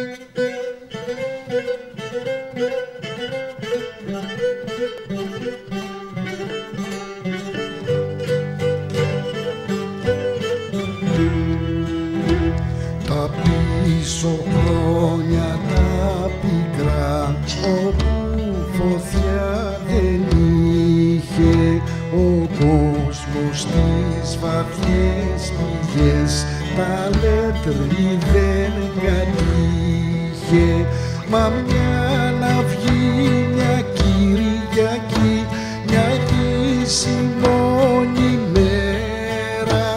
Τα πίσω χρόνια τα πικρά όπου φωτιά δεν είχε ο κόσμος στις βαθιές πηγές τα λέτρη δεν κατήχε μα μια να βγει μια Κυριακή μια επισημόνη μέρα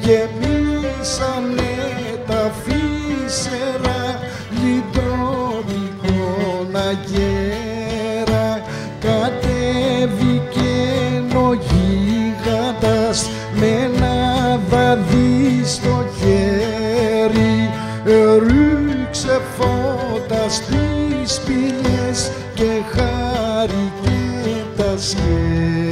γεμίσανε στο χέρι ρούξε φώτα στις πηγές και χάρηκε τα σχέρι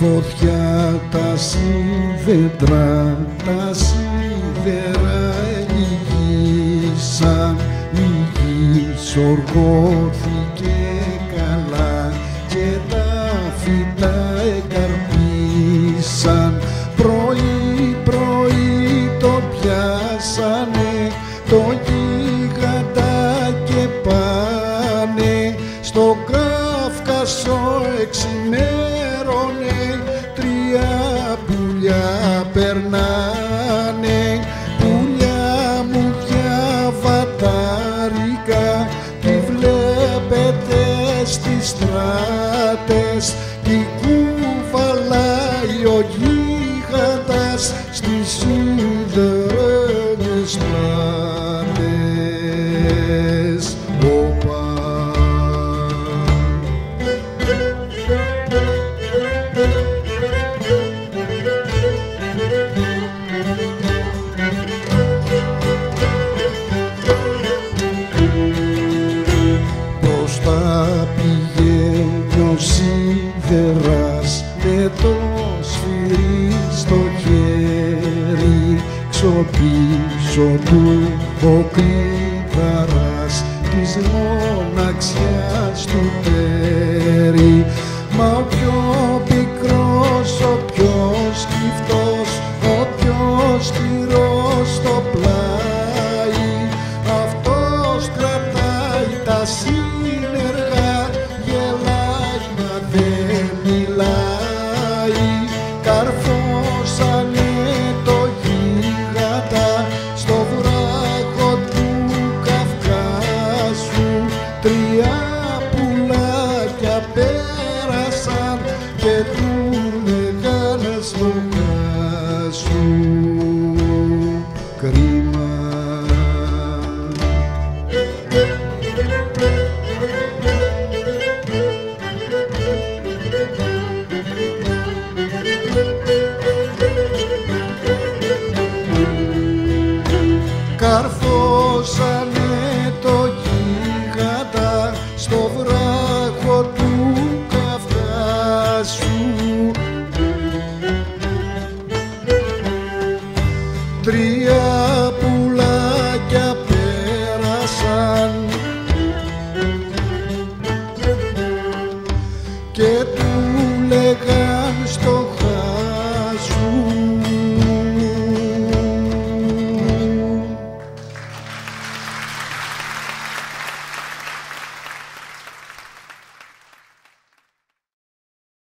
φωτιά τα σίδετρα, τα σίδερα λυγίσαν, η γης οργώθηκε καλά και τα φυτά εκαρπίσαν. Πρωί πρωί το πιάσανε, το περνάνε. Πουλιά μου διαβατάρικα τι βλέπετε στις στράτες. Τι κουβαλάει ο γίγαντας στις σιδερένες Μπροστά πηγαίνει ο σίδερας με το σφυρί στο χέρι. Ξοπίσω του ο κρύβαρας της μοναξιάς του τέρι smoke. Τρία πουλάκια πέρασαν. Και